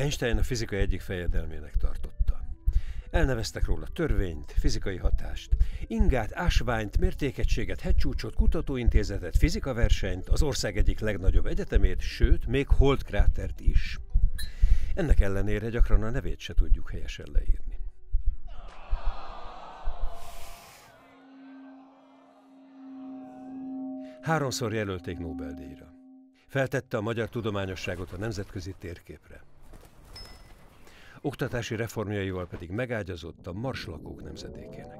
Einstein a fizika egyik fejedelmének tartotta. Elneveztek róla törvényt, fizikai hatást, ingát, ásványt, mértékegységet, hegycsúcsot, kutatóintézetet, fizikaversenyt, az ország egyik legnagyobb egyetemét, sőt, még holdkrátert is. Ennek ellenére gyakran a nevét se tudjuk helyesen leírni. Háromszor jelölték Nobel-díjra. Feltette a magyar tudományosságot a nemzetközi térképre. Oktatási reformjaival pedig megágyazott a marslakók nemzedékének.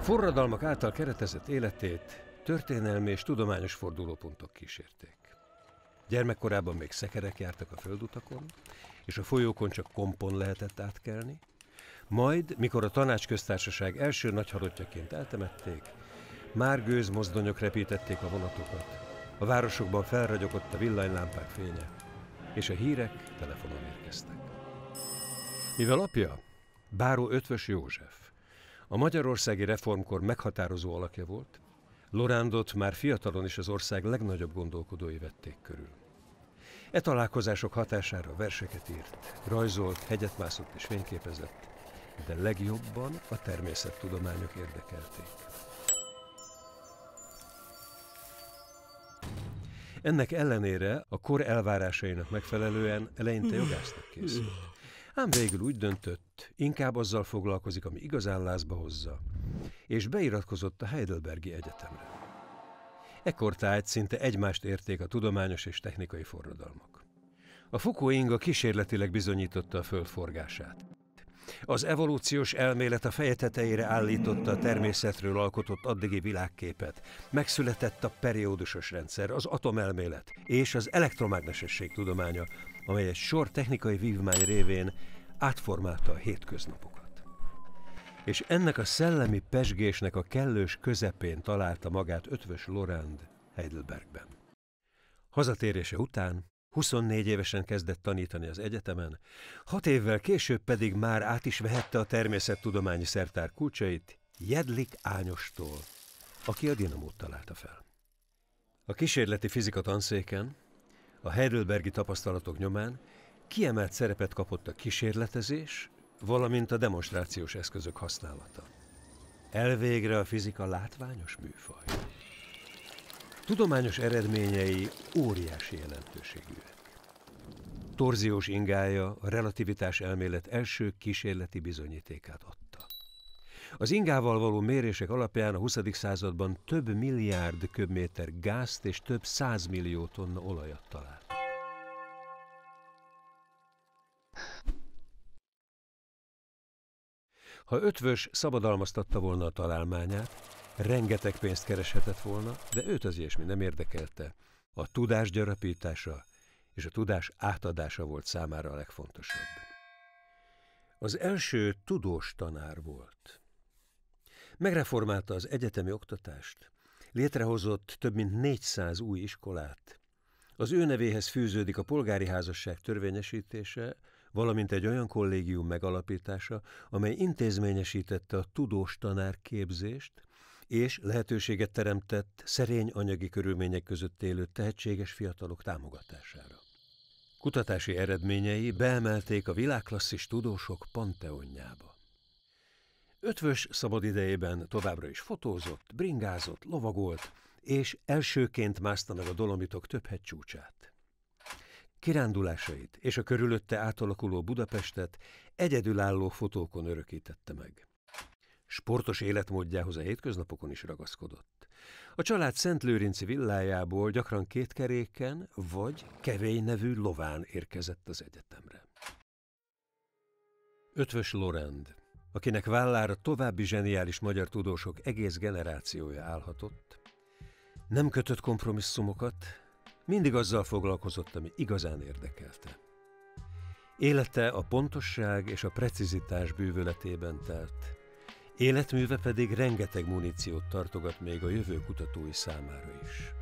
Forradalmak által keretezett életét történelmi és tudományos fordulópontok kísérték. Gyermekkorában még szekerek jártak a földutakon, és a folyókon csak kompon lehetett átkelni, majd, mikor a tanácsköztársaság első nagyhalottjaként eltemették, már gőzmozdonyok repítették a vonatokat, a városokban felragyogott a villanylámpák fénye, és a hírek telefonon érkeztek. Mivel apja, Báró Ötvös József, a magyarországi reformkor meghatározó alakja volt, Lorándot már fiatalon is az ország legnagyobb gondolkodói vették körül. E találkozások hatására verseket írt, rajzolt, hegyet mászott és fényképezett, de legjobban a természettudományok érdekelték. Ennek ellenére a kor elvárásainak megfelelően eleinte jogásznak készült. Ám végül úgy döntött, inkább azzal foglalkozik, ami igazán lázba hozza, és beiratkozott a Heidelbergi Egyetemre. Ekkortájt szinte egymást érték a tudományos és technikai forradalmak. A Foucault inga kísérletileg bizonyította a föld forgását. Az evolúciós elmélet a feje tetejére állította a természetről alkotott addigi világképet. Megszületett a periódusos rendszer, az atomelmélet és az elektromágnesesség tudománya, amely egy sor technikai vívmány révén átformálta a hétköznapokat. És ennek a szellemi pesgésnek a kellős közepén találta magát ötvös Lorand Heidelbergben. Hazatérése után 24 évesen kezdett tanítani az egyetemen, hat évvel később pedig már át is vehette a természettudományi szertár kulcsait Jedlik Ányostól, aki a dinamót találta fel. A kísérleti fizika tanszéken, a Heidelbergi tapasztalatok nyomán kiemelt szerepet kapott a kísérletezés, valamint a demonstrációs eszközök használata. Elvégre a fizika látványos műfaj. Tudományos eredményei óriási jelentőségűek. Torziós ingája a relativitás elmélet első kísérleti bizonyítékát adta. Az ingával való mérések alapján a 20. században több milliárd köbméter gázt és több százmillió tonna olajat talált. Ha ötvös szabadalmaztatta volna a találmányát, rengeteg pénzt kereshetett volna, de őt az ilyesmi nem érdekelte. A tudás gyarapítása és a tudás átadása volt számára a legfontosabb. Az első tudós tanár volt. Megreformálta az egyetemi oktatást, létrehozott több mint 400 új iskolát. Az ő nevéhez fűződik a polgári házasság törvényesítése, valamint egy olyan kollégium megalapítása, amely intézményesítette a tudós tanár képzést, és lehetőséget teremtett szerény anyagi körülmények között élő tehetséges fiatalok támogatására. Kutatási eredményei beemelték a világklasszis tudósok panteonjába. Ötvös szabadidejében továbbra is fotózott, bringázott, lovagolt, és elsőként mászta meg a dolomitok több hegycsúcsát. Kirándulásait és a körülötte átalakuló Budapestet egyedülálló fotókon örökítette meg. Sportos életmódjához a hétköznapokon is ragaszkodott. A család Szent villájából gyakran két keréken vagy kevély nevű lován érkezett az egyetemre. Ötvös Lorend, akinek vállára további zseniális magyar tudósok egész generációja állhatott, nem kötött kompromisszumokat, mindig azzal foglalkozott, ami igazán érdekelte. Élete a pontosság és a precizitás bűvöletében telt, Életműve pedig rengeteg muníciót tartogat még a jövő kutatói számára is.